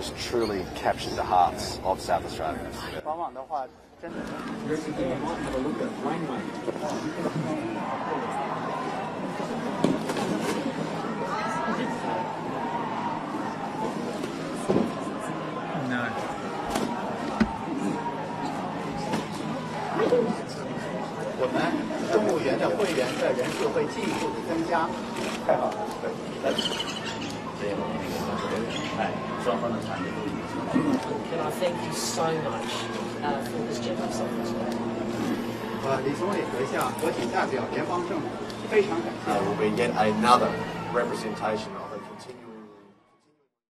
has truly captured the hearts of South Australians. 往往的话，真的。 No. 我们动物园的会员的人数会进一步的增加。太好了，这样的那个人哎， 双方的产业都已经。 And I thank you so much uh, for this generous offer today. 呃，李总理阁下，我谨代表联邦政府非常感谢 Uh, will be yet another representation